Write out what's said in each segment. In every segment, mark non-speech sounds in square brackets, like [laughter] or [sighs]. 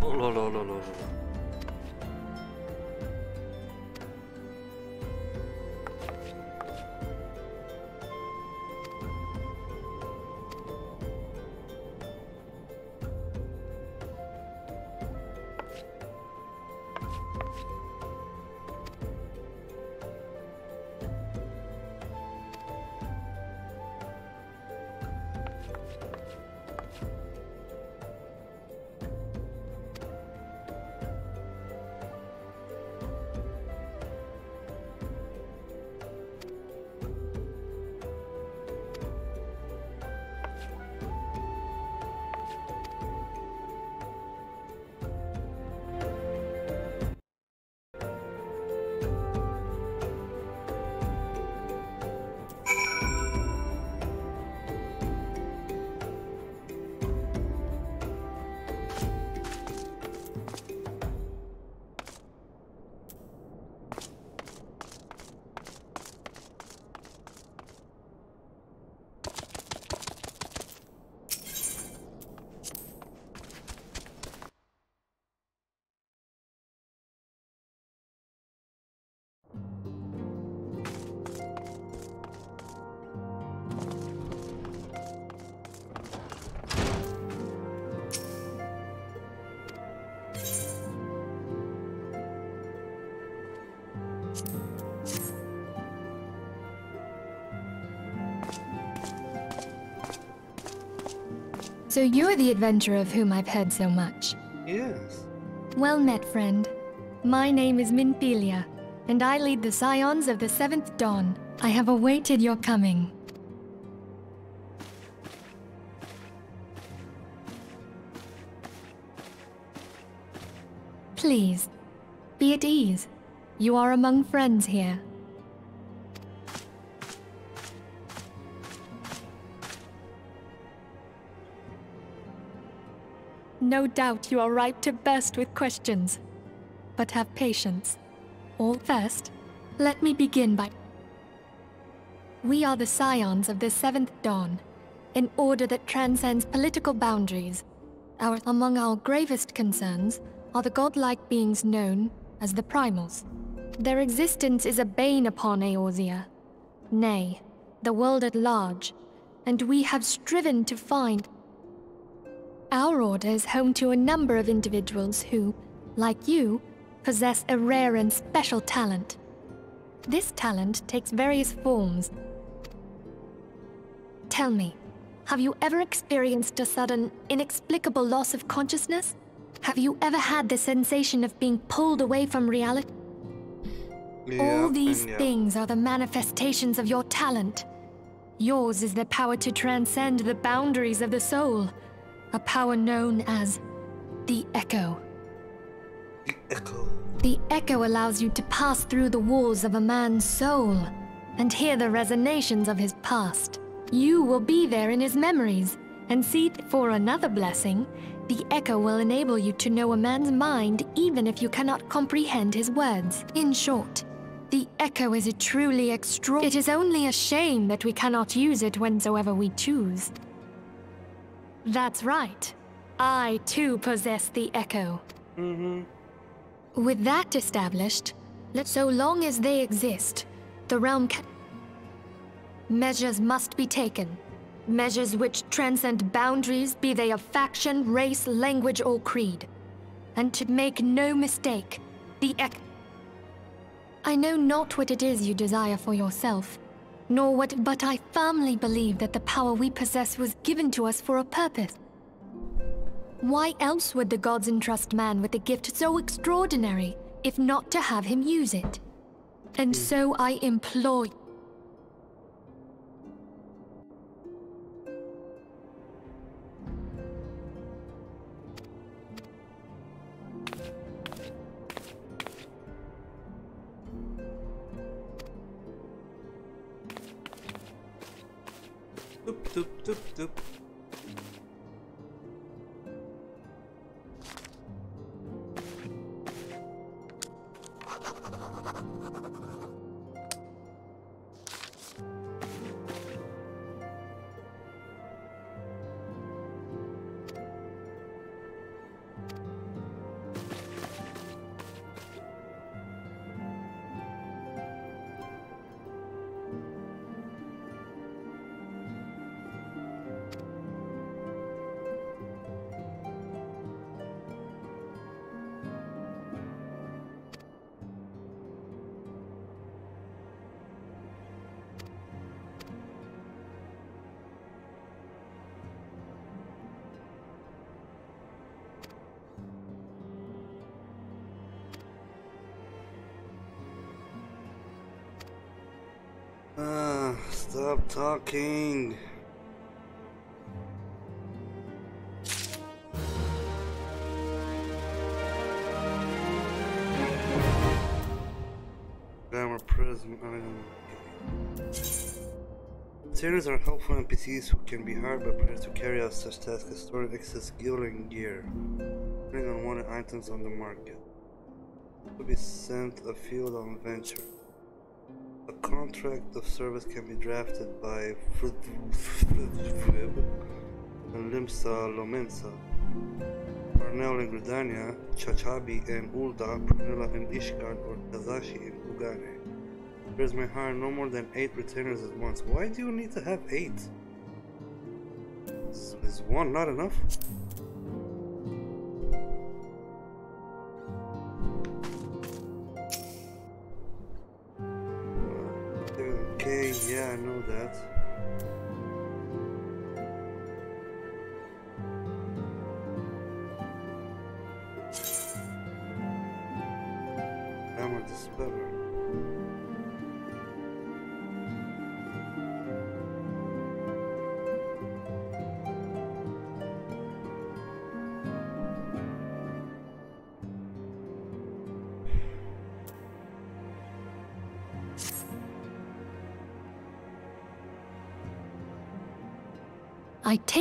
不，不，不。So you're the adventurer of whom I've heard so much. Yes. Well met, friend. My name is Minfilia, and I lead the Scions of the Seventh Dawn. I have awaited your coming. Please, be at ease. You are among friends here. No doubt you are ripe to burst with questions. But have patience. All first, let me begin by... We are the scions of the Seventh Dawn, an order that transcends political boundaries. Our, among our gravest concerns are the godlike beings known as the Primals. Their existence is a bane upon Eorzea. Nay, the world at large, and we have striven to find our order is home to a number of individuals who, like you, possess a rare and special talent. This talent takes various forms. Tell me, have you ever experienced a sudden, inexplicable loss of consciousness? Have you ever had the sensation of being pulled away from reality? Yeah, All these yeah. things are the manifestations of your talent. Yours is the power to transcend the boundaries of the soul, a power known as the Echo. The echo. The Echo allows you to pass through the walls of a man's soul and hear the resonations of his past. You will be there in his memories and see for another blessing. The Echo will enable you to know a man's mind even if you cannot comprehend his words. In short, the Echo is a truly extraordinary... It is only a shame that we cannot use it whensoever we choose. That's right. I too possess the Echo. Mm-hmm. With that established, let so long as they exist, the realm can... Measures must be taken. Measures which transcend boundaries, be they of faction, race, language, or creed. And to make no mistake, the Echo... I know not what it is you desire for yourself, nor what, but I firmly believe that the power we possess was given to us for a purpose. Why else would the gods entrust man with a gift so extraordinary, if not to have him use it? And so I implore Doop, talking. Glamour Prism. Sailors are helpful NPCs who can be hired by players to carry out such tasks as storing excess and gear, depending on wanted items on the market. To be sent afield on venture. Contract of service can be drafted by and Limsa Lominsa, Parnell in Gridania, Chachabi and Ul'dah, Prunilla in Ishgard, or Tazashi in Kugane. Players may hire no more than eight retainers at once. Why do you need to have eight? Is is one not enough?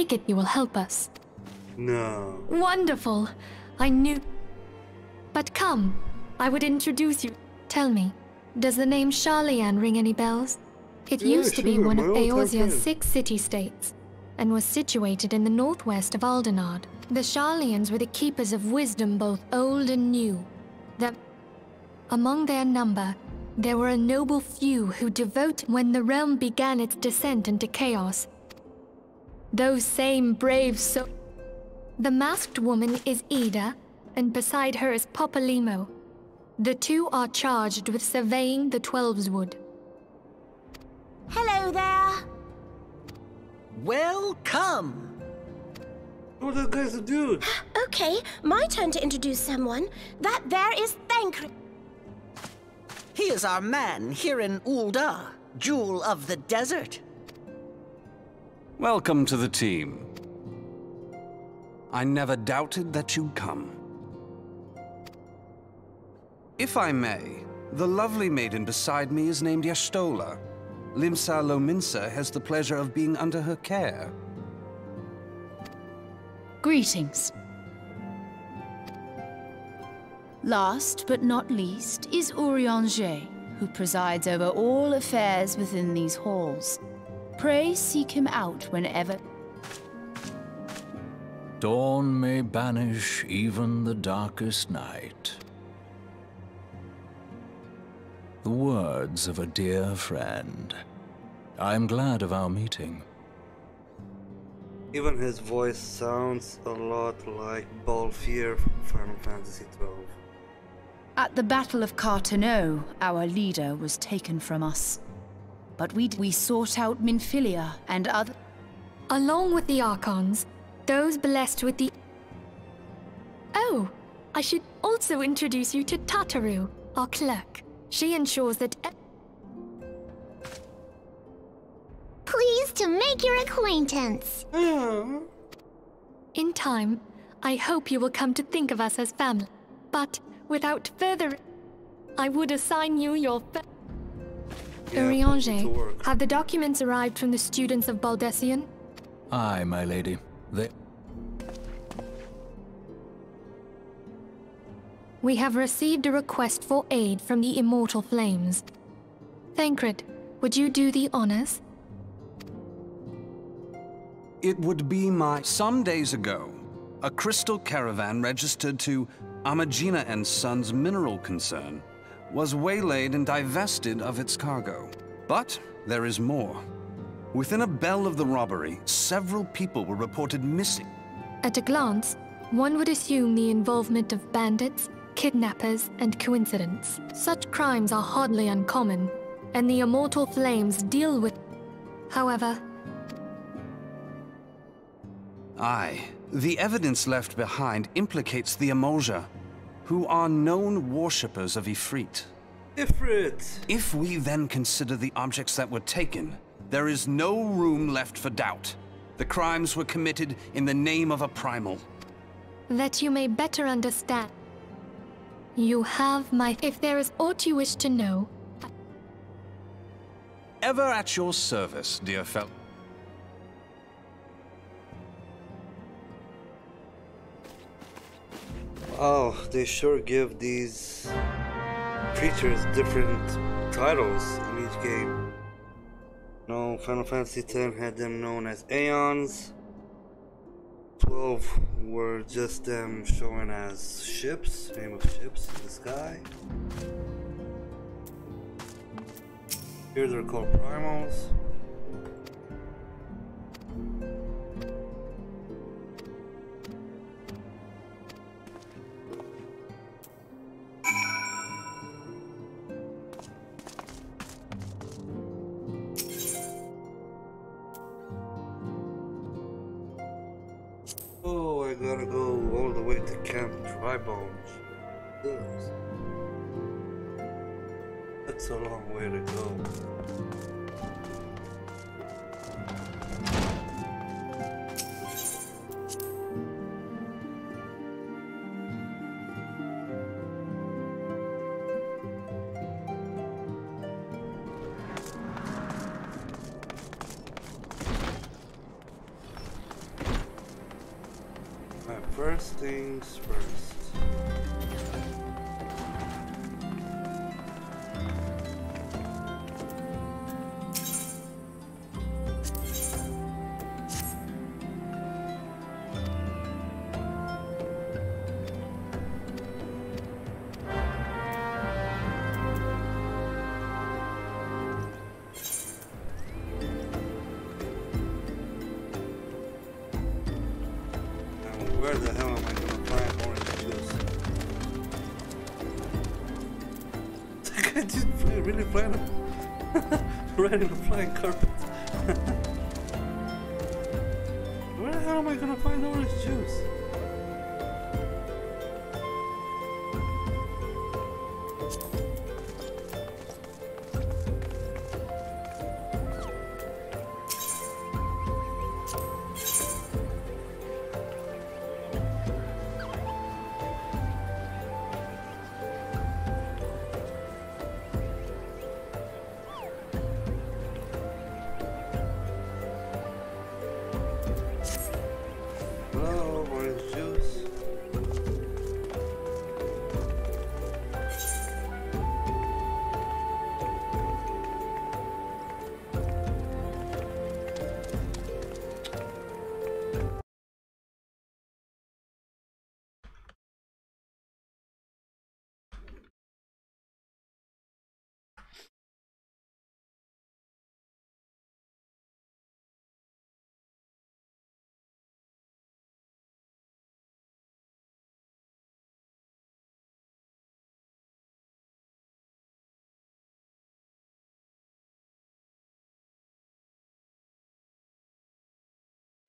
I take it you will help us. No. Wonderful! I knew. But come, I would introduce you. Tell me, does the name Sharlayan ring any bells? It Yeah, used to be one of Eorzea's six city-states, and was situated in the northwest of Aldenard. The Sharlayans were the keepers of wisdom both old and new. The... Among their number, there were a noble few who devote when the realm began its descent into chaos. Those same brave so... The masked woman is Yda, and beside her is Papalymo. The two are charged with surveying the Twelveswood. Hello there. Welcome! Oh, that guy's a [gasps] dude. Okay, my turn to introduce someone. That there is Thancred. He is our man here in Ul'dah, Jewel of the Desert. Welcome to the team. I never doubted that you'd come. If I may, the lovely maiden beside me is named Y'shtola. Limsa Lominsa has the pleasure of being under her care. Greetings. Last but not least is Urianger, who presides over all affairs within these halls. Pray seek him out whenever. Dawn may banish even the darkest night. The words of a dear friend. I am glad of our meeting. Even his voice sounds a lot like Balthier from Final Fantasy XII. At the Battle of Carteneau, our leader was taken from us. But we, we sought out Minfilia and other. Along with the Archons, those blessed with the. Oh, I should also introduce you to Tataru, our clerk. She ensures that. e- Pleased to make your acquaintance. In time, I hope you will come to think of us as family. But without further. I would assign you your. Fa- Yeah, put it to Urianger, work. have the documents arrived from the students of Baldesion? Aye, my lady. They. We have received a request for aid from the Immortal Flames. Thancred, would you do the honors? It would be my. Some days ago, a crystal caravan registered to Amajina and Sons Mineral Concern was waylaid and divested of its cargo. But there is more. Within a bell of the robbery, several people were reported missing. At a glance, one would assume the involvement of bandits, kidnappers, and coincidence. Such crimes are hardly uncommon, and the Immortal Flames deal with. However, Aye, the evidence left behind implicates the Amalj'aa, who are known worshippers of Ifrit. Ifrit! If we then consider the objects that were taken, There is no room left for doubt. The crimes were committed in the name of a primal. That you may better understand. You have my... If there is aught you wish to know, Ever at your service, dear fellow. Oh, they sure give these creatures different titles in each game. No, Final Fantasy X had them known as Aeons. 12 were just them showing as ships, name of ships in the sky. Here they're called primals. Camp Drybones. Yes. That's a long way to go. Right in a flying carpet.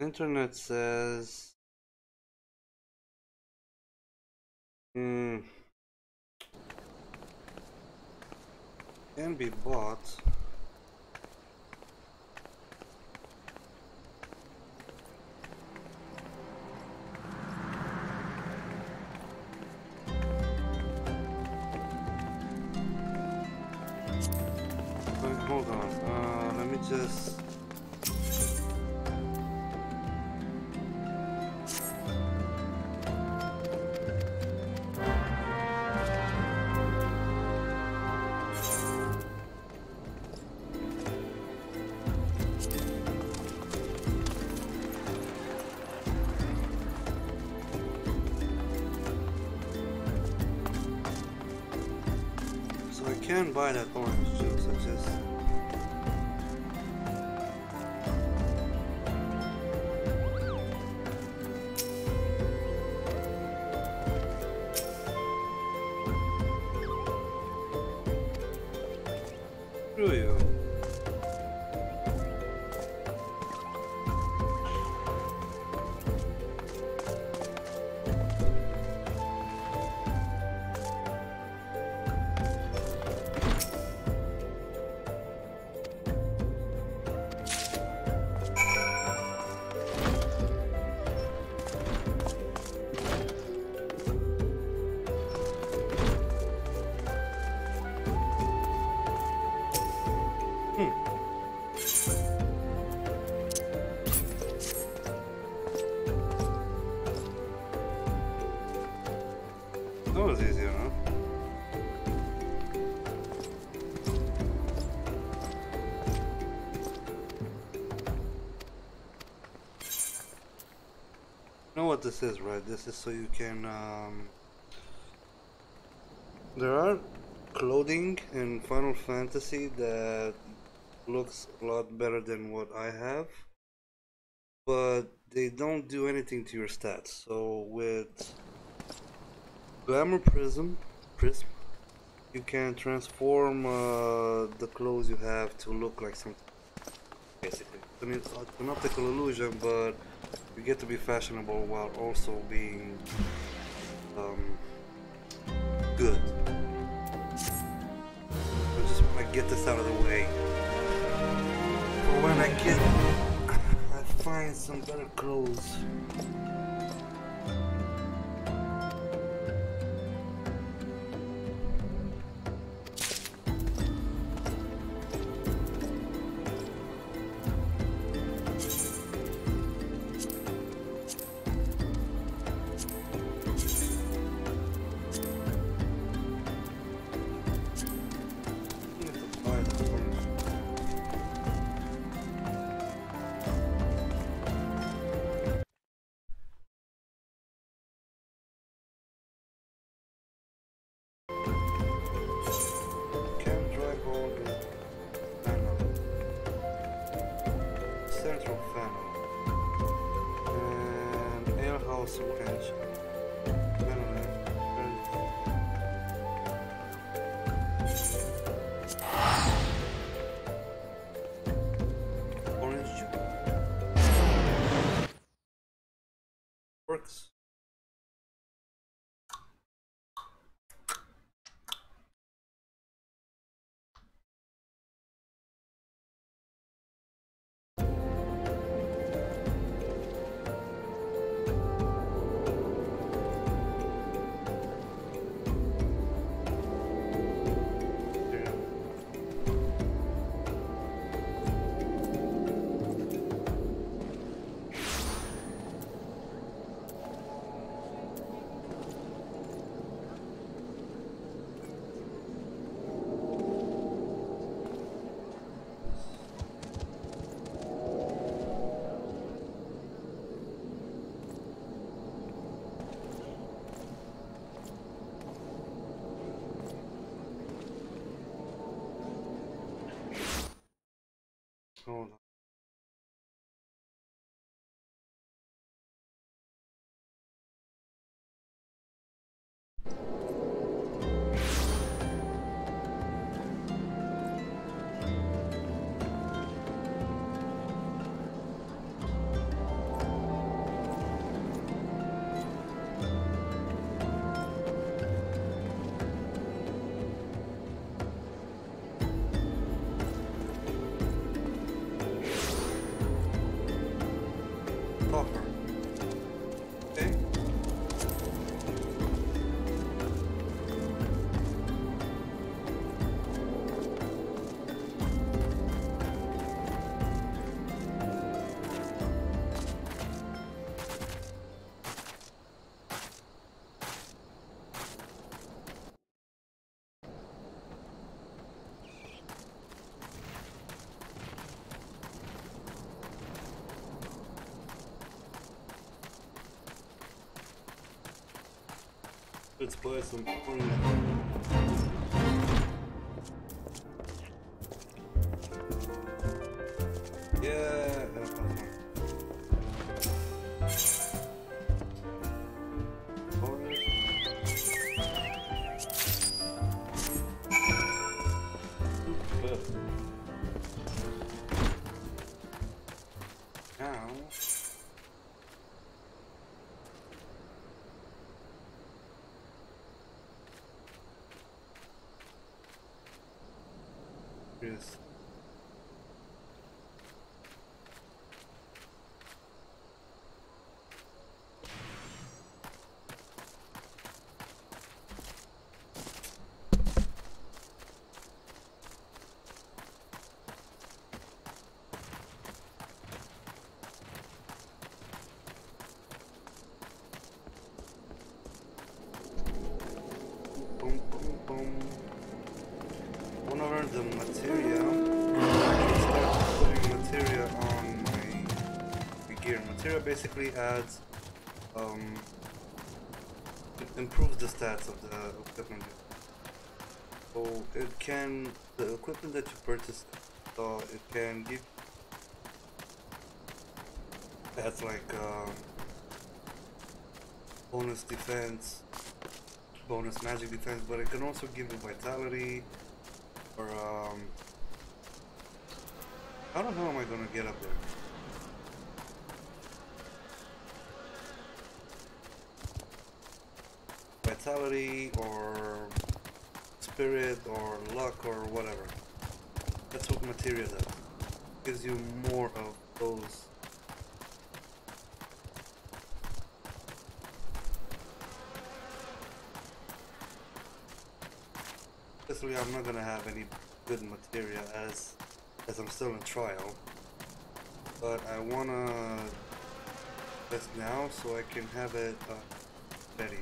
Internet says. Hmm. Can be bought. Hold on. Uh, let me just. Can buy that orange is, right? This is so you can, um... There are clothing in Final Fantasy that looks a lot better than what I have. But they don't do anything to your stats. So with Glamour Prism, Prism, you can transform uh, the clothes you have to look like something. Basically, it's an optical illusion, but you get to be fashionable while also being um, good. I just want to get this out of the way. For when I get, [laughs] I find some better clothes. Hold Let's play some Yes. Basically adds um, improves the stats of the equipment. So it can, the equipment that you purchase, so it can give stats like uh, bonus defense, bonus magic defense, but it can also give you vitality or um, how the hell am I gonna get up there? Vitality or spirit or luck or whatever. That's what materia does. Gives you more of those. Obviously I'm not gonna have any good materia as as I'm still in trial. But I wanna test now so I can have it uh, ready.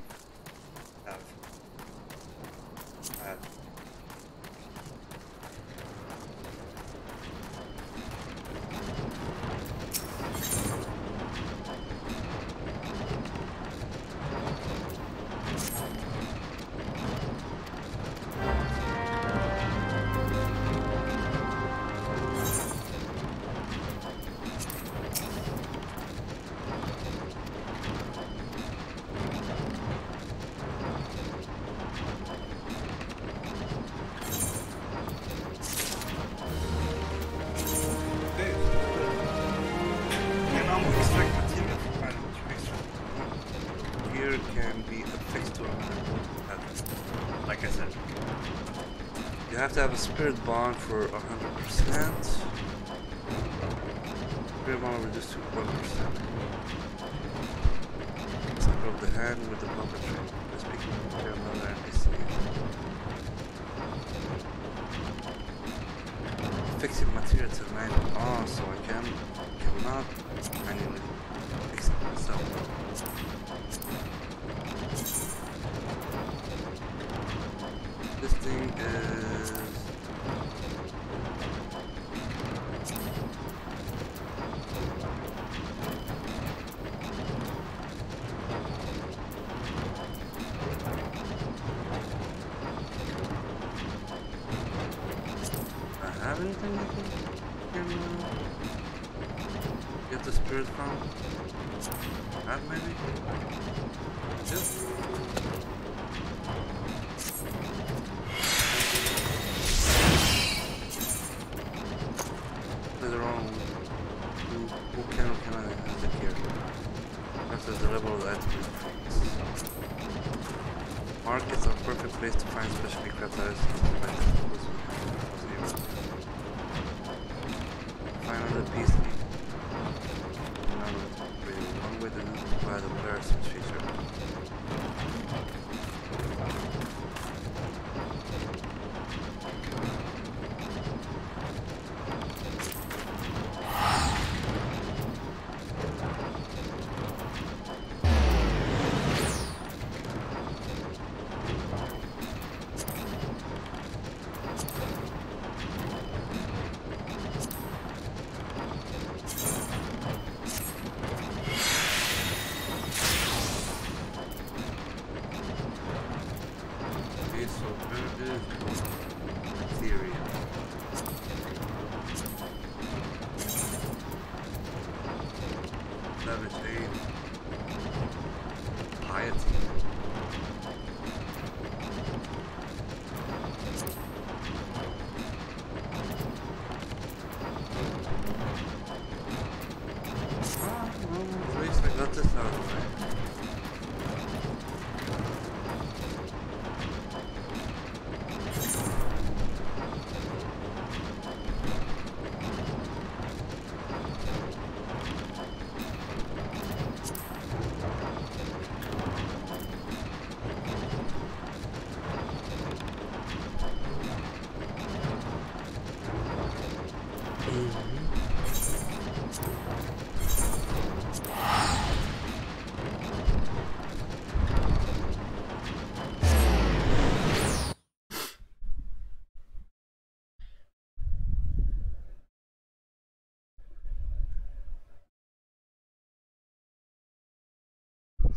Have to have a spirit bond for 100%. Spirit bond reduced to 1%. Cycle of the hand with the. By speaking to another NPC. fixing material to manual. Oh, so I can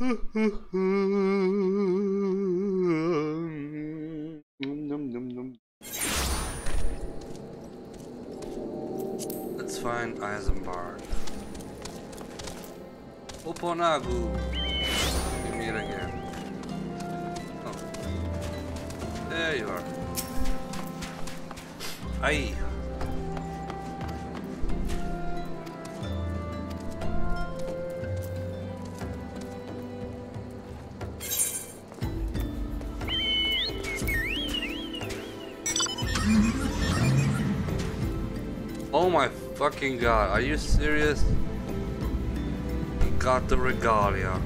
Let's find Eisenbard. Oponagu! You meet again. Oh. There you are. Aye. fucking god, are you serious? Got the regalia.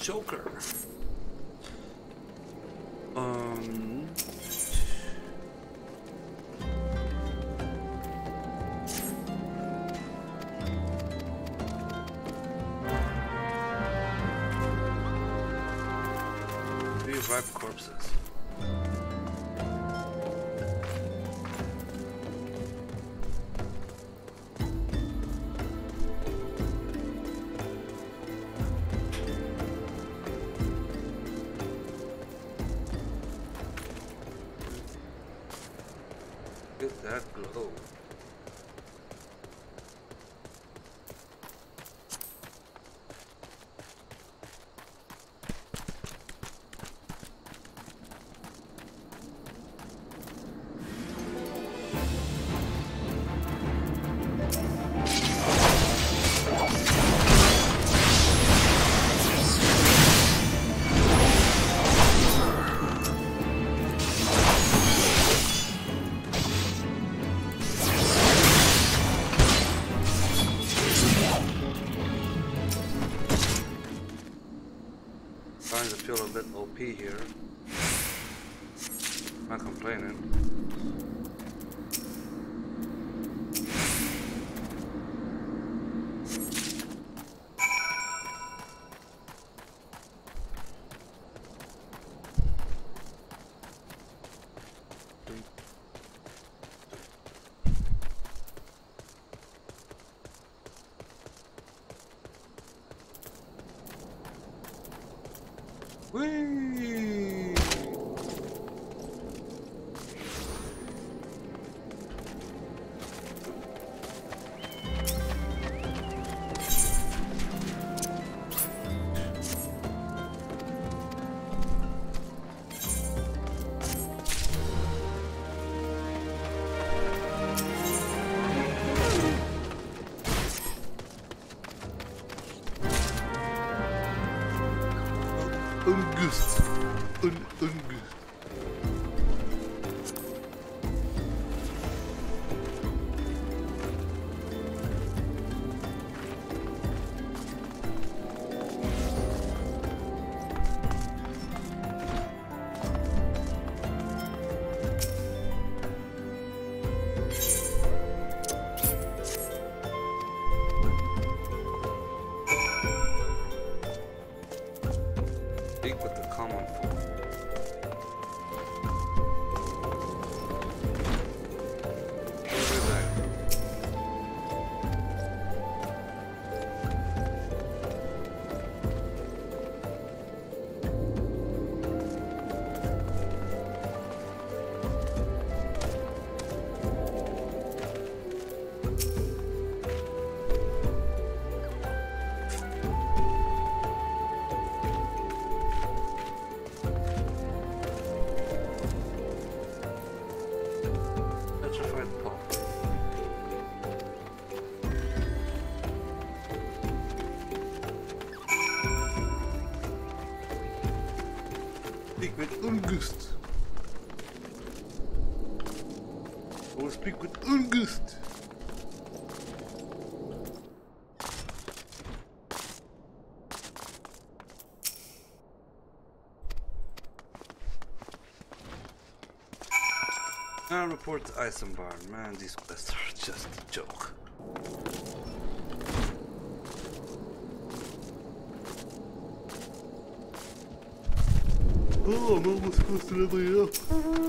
Joker. Um. Do you corpses? cool. Ungust. I will speak with Ungust. Now report to Eisenbarn. Man, these quests are just a joke. Oh,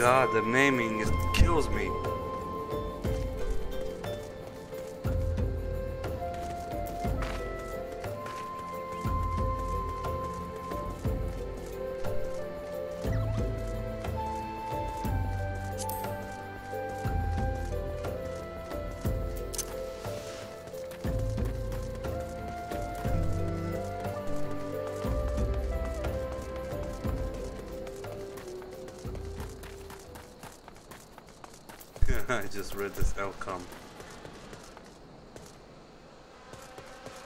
God, the naming is kills me. I just read this outcome.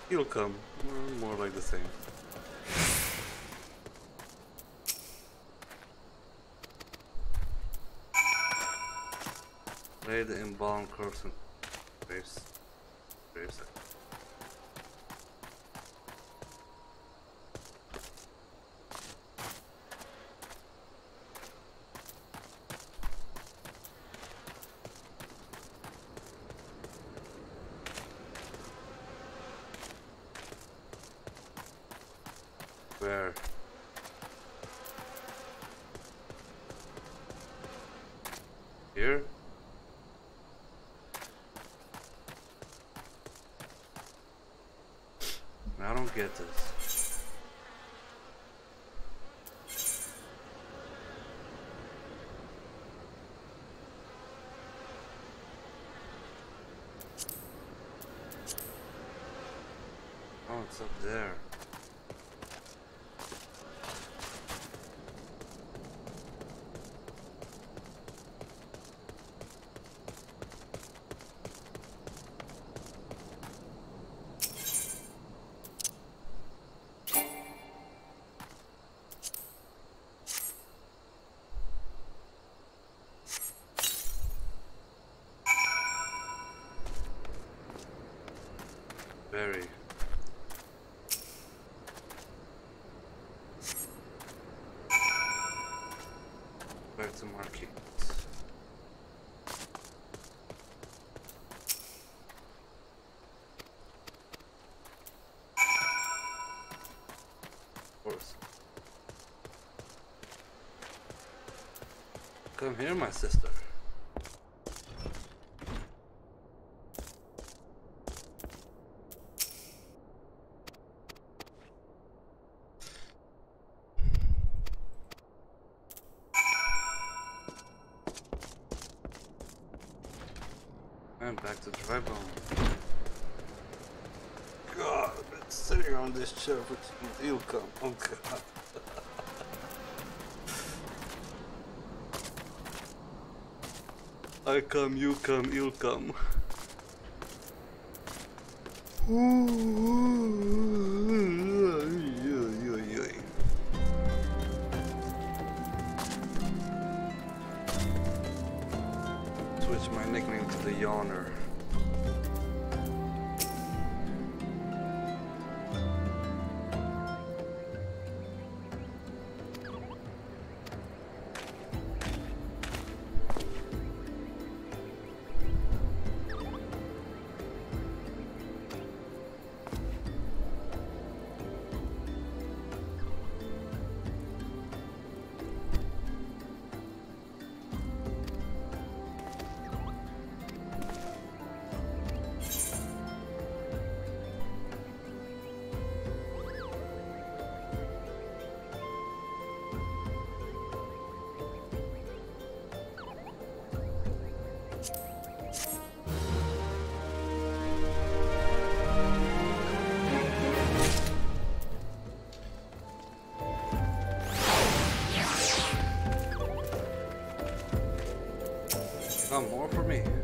He'll come. Mm, more like the same. Lay the embalmed corpse in Where? Here? I don't get this. Oh, it's up there. Very. Back to market. Come here, my sister. Sitting on this you'll come. Oh god. I come, you come, you'll come. For me.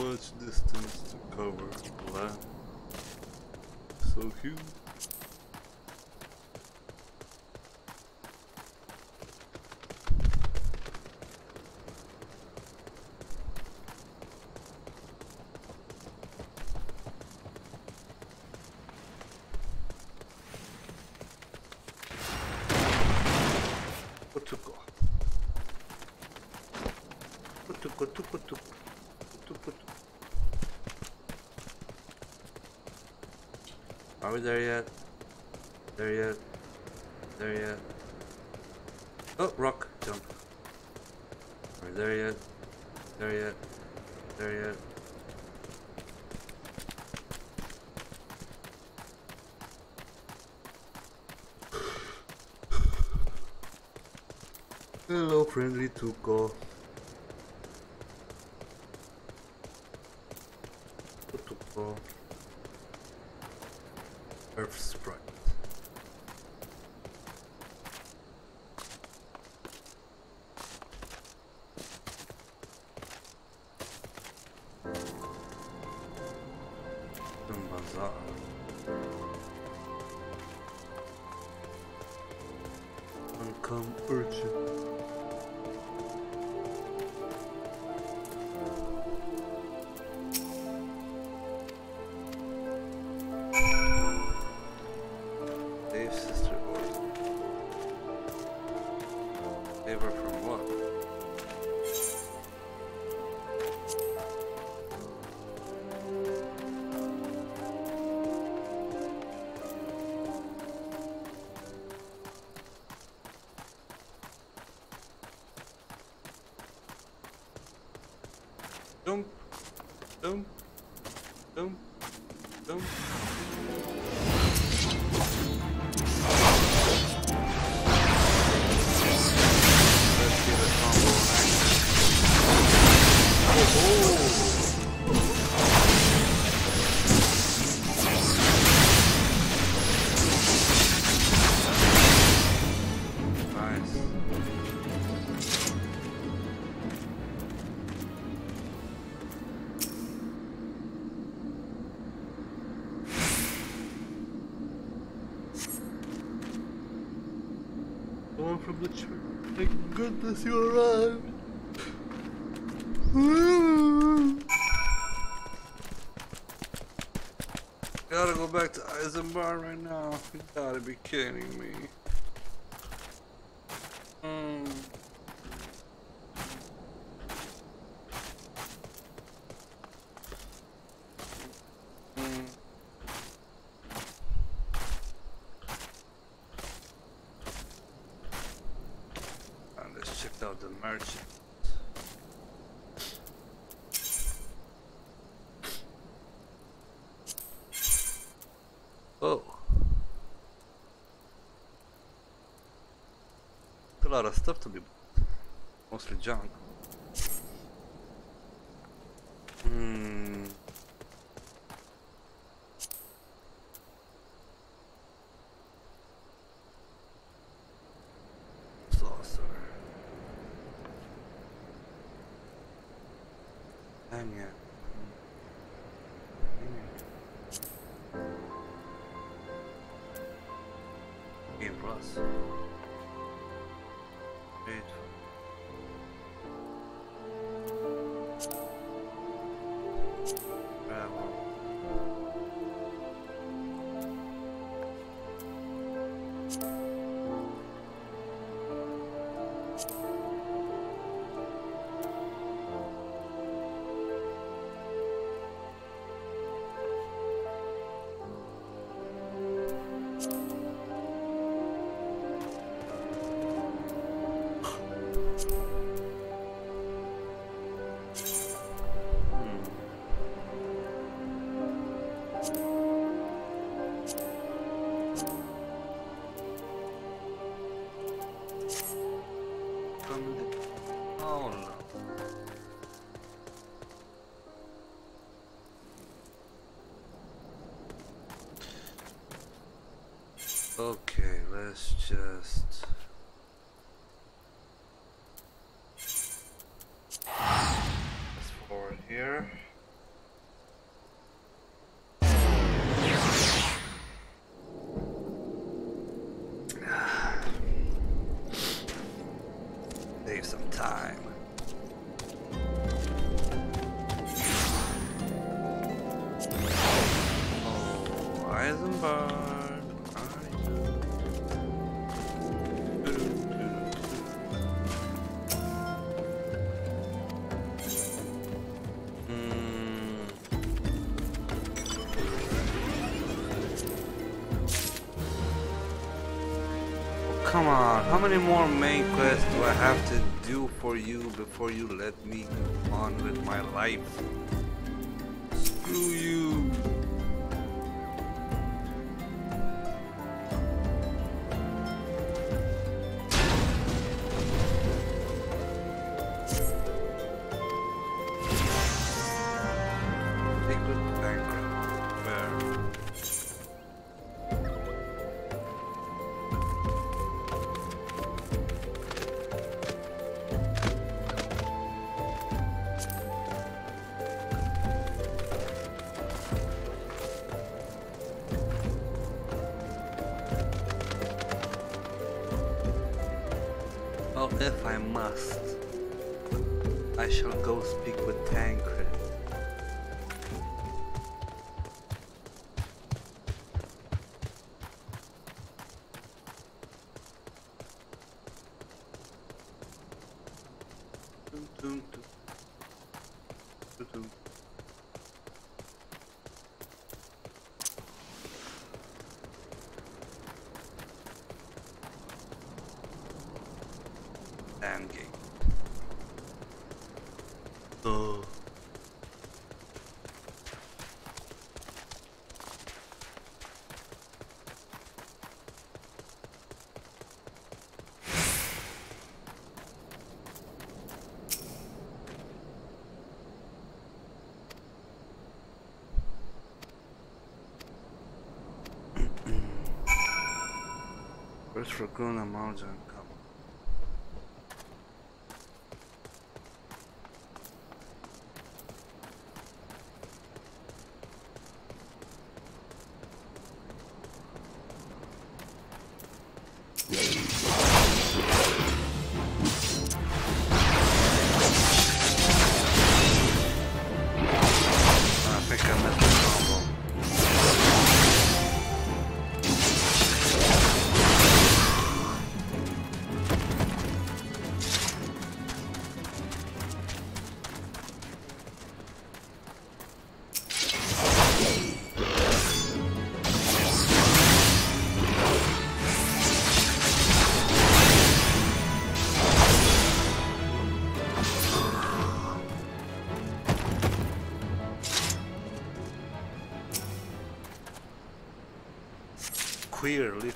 Much distance to cover. Land. So huge. Kutuko. Kutuko, tuko, tuko. Tuko. Are we there yet? There yet? There yet? Oh, rock, jump. Are we there yet? There yet? There yet? Hello, friendly Tuko. From the church. Thank goodness you arrived. Gotta go back to Eisenbar right now. You gotta be kidding me. on, how many more main quests do I have to do for you before you let me on with my life? Zoom forgotten clearly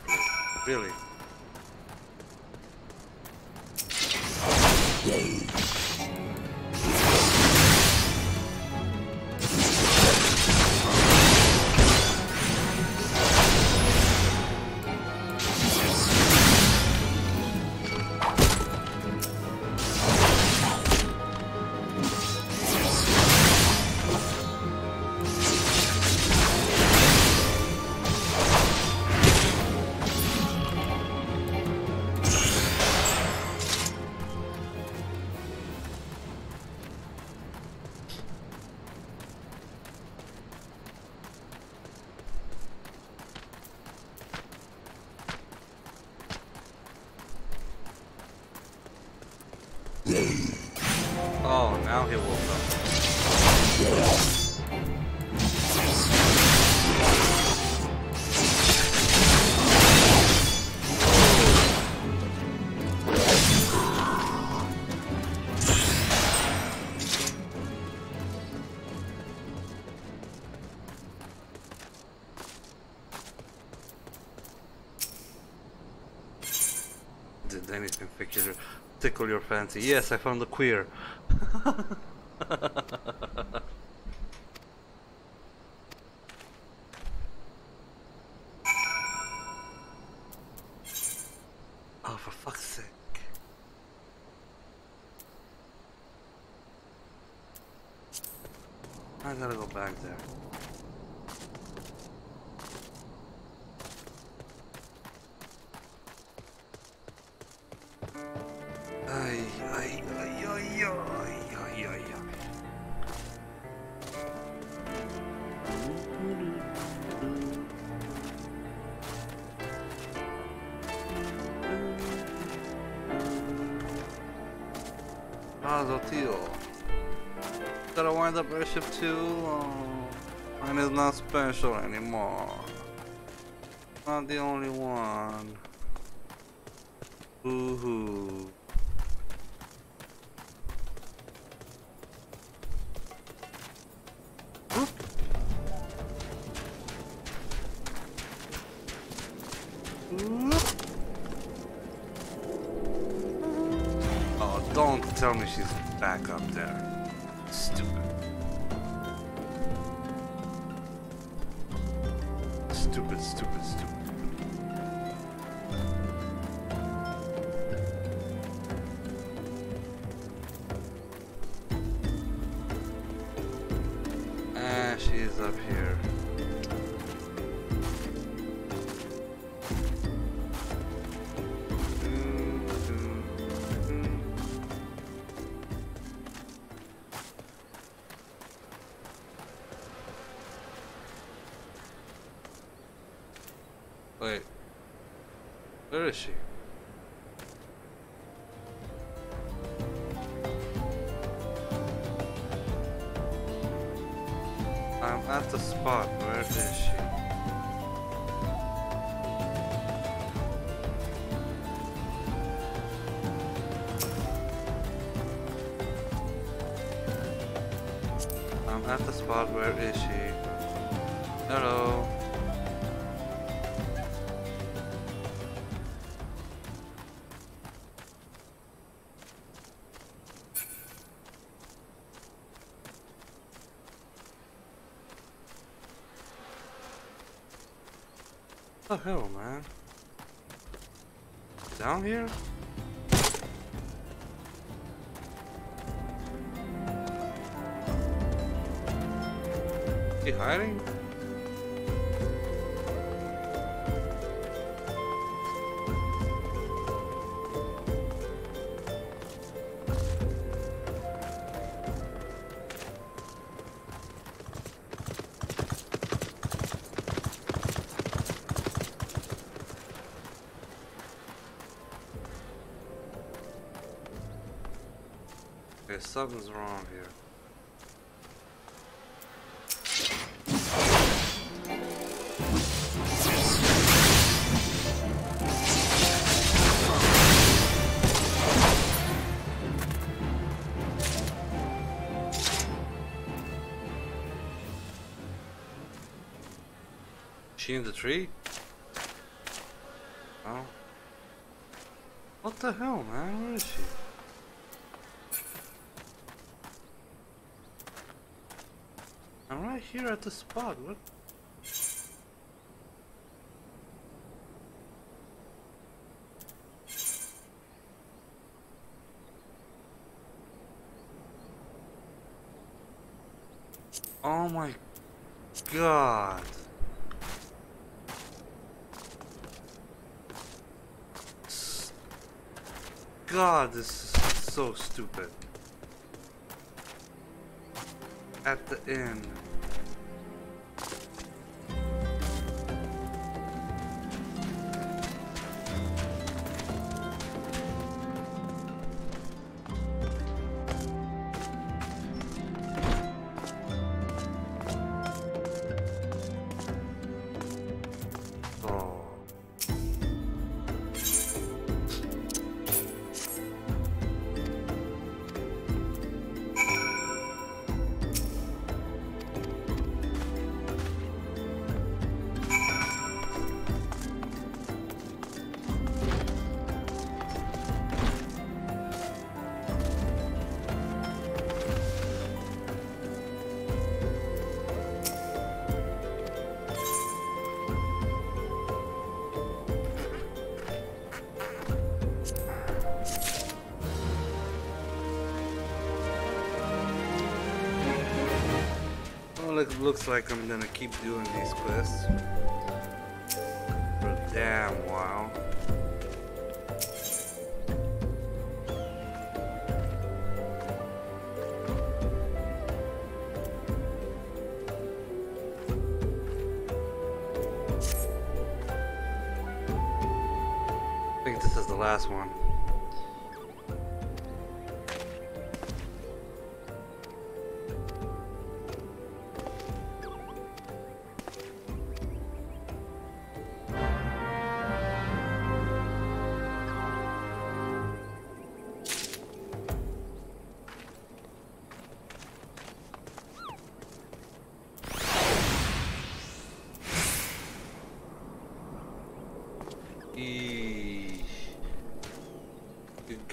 Anything tickle your fancy? Yes, I found a queer. [laughs] Up airship too. Oh, mine is not special anymore. Not the only one. Boo-hoo. Oh, don't tell me she's back up there. The hell, man? Down here? He hiding? Something's wrong here. She in the tree? Oh. What the hell, man? Where is she? I'm right here at the spot. What? Oh my god. God, this is so stupid. At the inn. It looks like I'm gonna keep doing these quests for a damn while. I think this is the last one.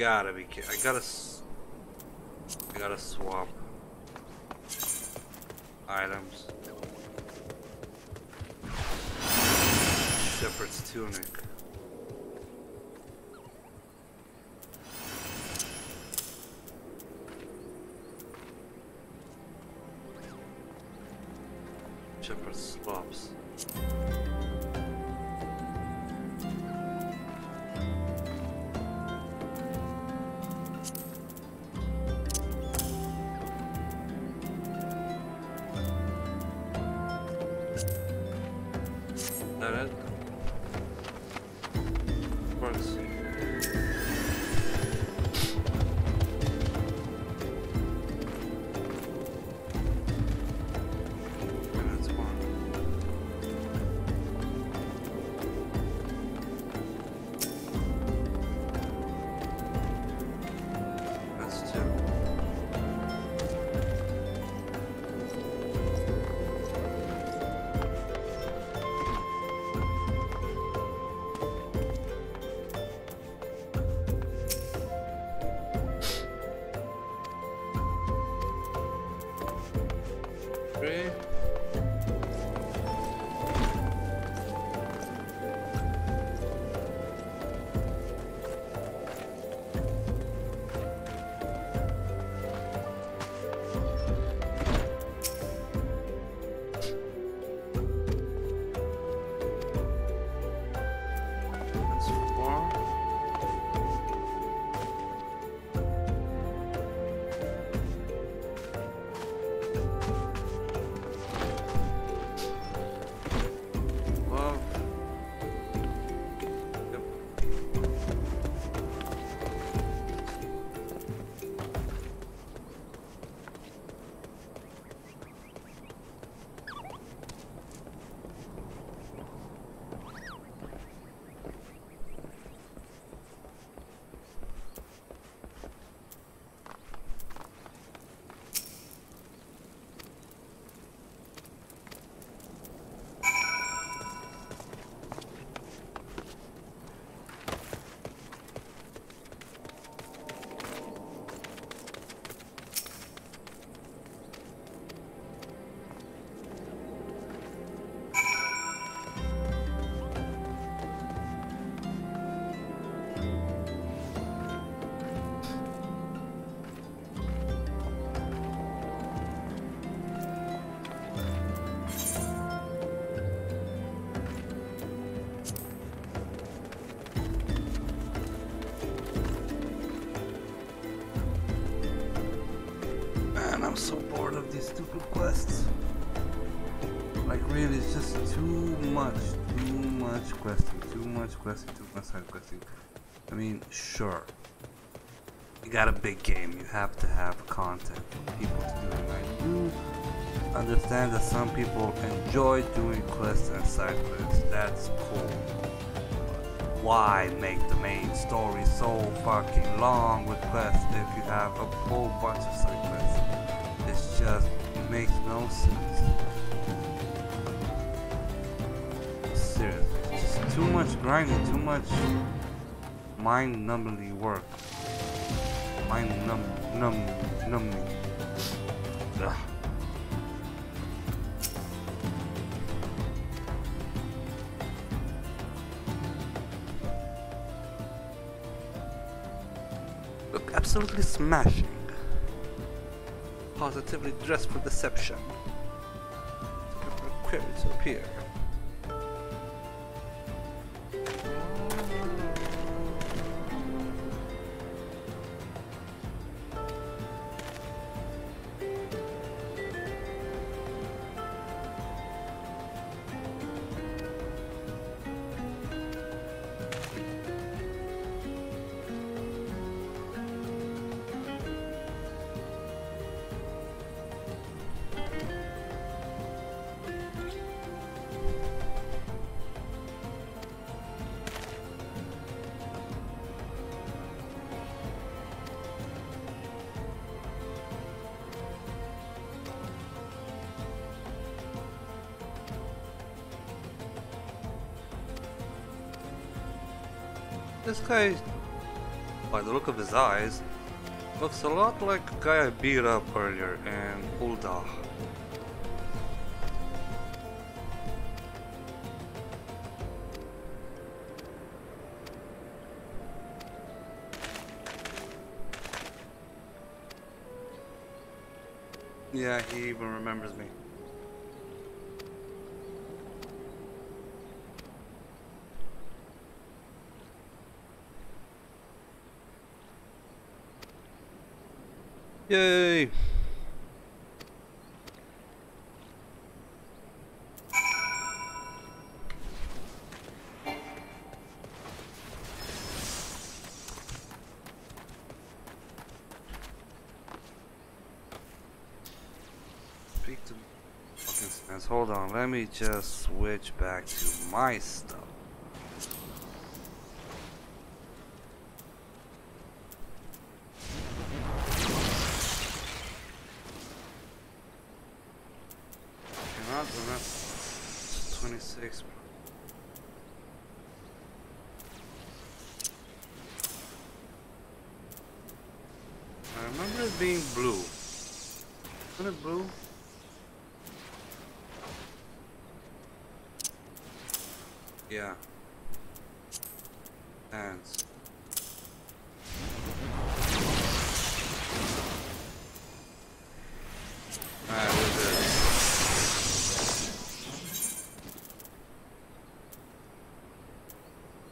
Gotta be. I gotta. It's just too much, too much questing, too much questing, too much side questing. I mean, sure. You got a big game, you have to have content for people to do it. I do understand that some people enjoy doing quests and side quests. That's cool. Why make the main story so fucking long with quests if you have a whole bunch of side quests? It just makes no sense. Too much grinding, too much mind-numbingly work. Mind numb, numb, numbing. Ugh. Look absolutely smashing. Positively dressed for deception. Okay, it's up guy, by the look of his eyes, looks a lot like a guy I beat up earlier in Ul'dah. Yeah, he even remembers me. Yay! Hold on, let me just switch back to my stuff. Cannot remember. 26. I remember it being blue. Isn't it blue? Yeah. Hands. Alright, we're good.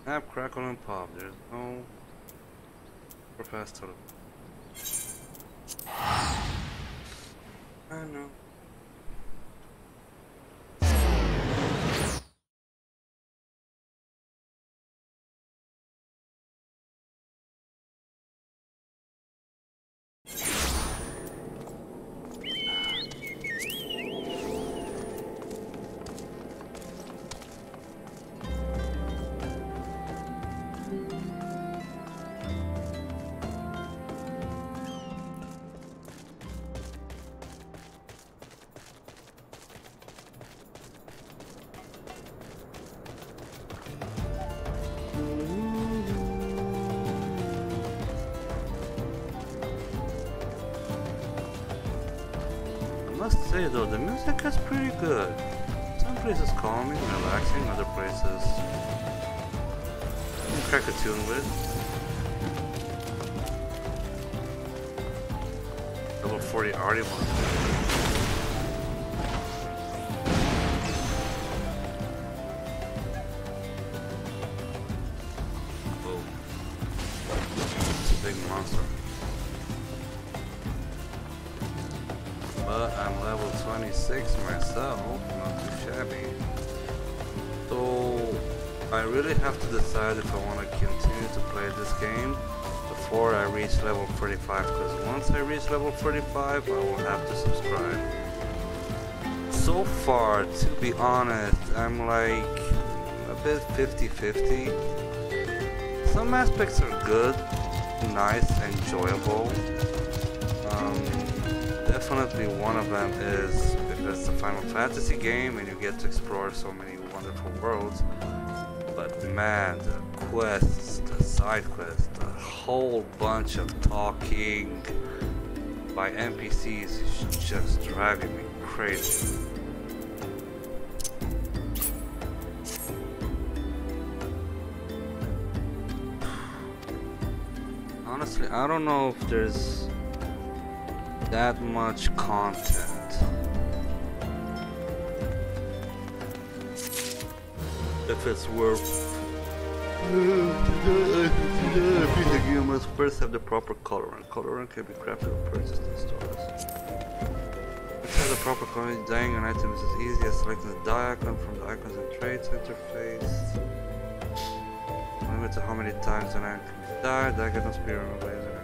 Snap, pop. There's no professor. Must say though, the music is pretty good. Some places calming, relaxing, other places you can crack a tune with. Level 40 already. Really have to decide if I want to continue to play this game before I reach level 45 because once I reach level 45 I will have to subscribe. So far, to be honest, I'm like a bit 50-50. Some aspects are good, nice, enjoyable. Um, definitely one of them is because it's a Final Fantasy game and you get to explore so many wonderful worlds. Man, the quests, the side quests, the whole bunch of talking by NPCs is just driving me crazy. Honestly, I don't know if there's that much content if it's worth you must first have the proper colorant. Colorant can be crafted or purchased in stores. To have the proper colorant, dyeing an item is as easy as selecting the dye icon from the icons and traits interface. Limit to how many times an item can be dyed. Dye can be removed by using a.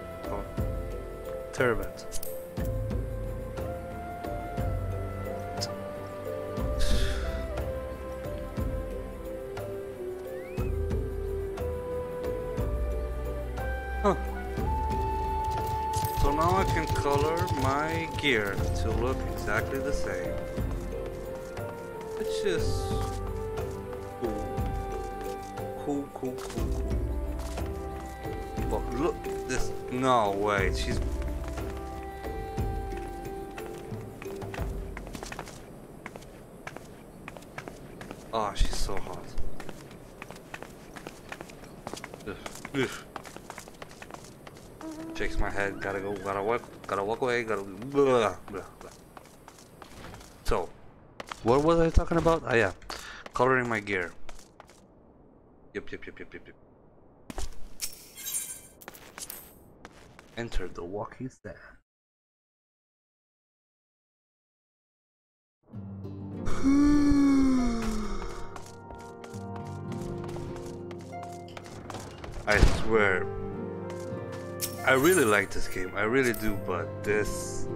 Terebinth. My gear to look exactly the same. It's just cool. Cool, cool, cool, cool. But look this. No way, she's. Talking about? Ah, yeah, coloring my gear. Yep, yep, yep, yep, yep, yep. Enter the walking stand. [sighs] I swear, I really like this game. I really do, but this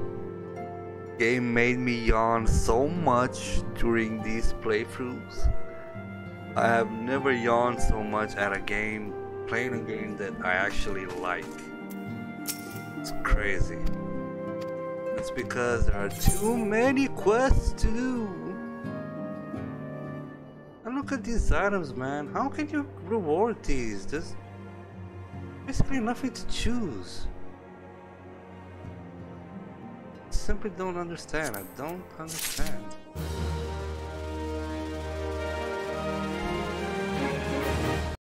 game made me yawn so much during these playthroughs. I have never yawned so much at a game, playing a game that I actually like. It's crazy. It's because there are too many quests to do. And look at these items, man. How can you reward these? There's basically nothing to choose. Simply don't understand. I don't understand.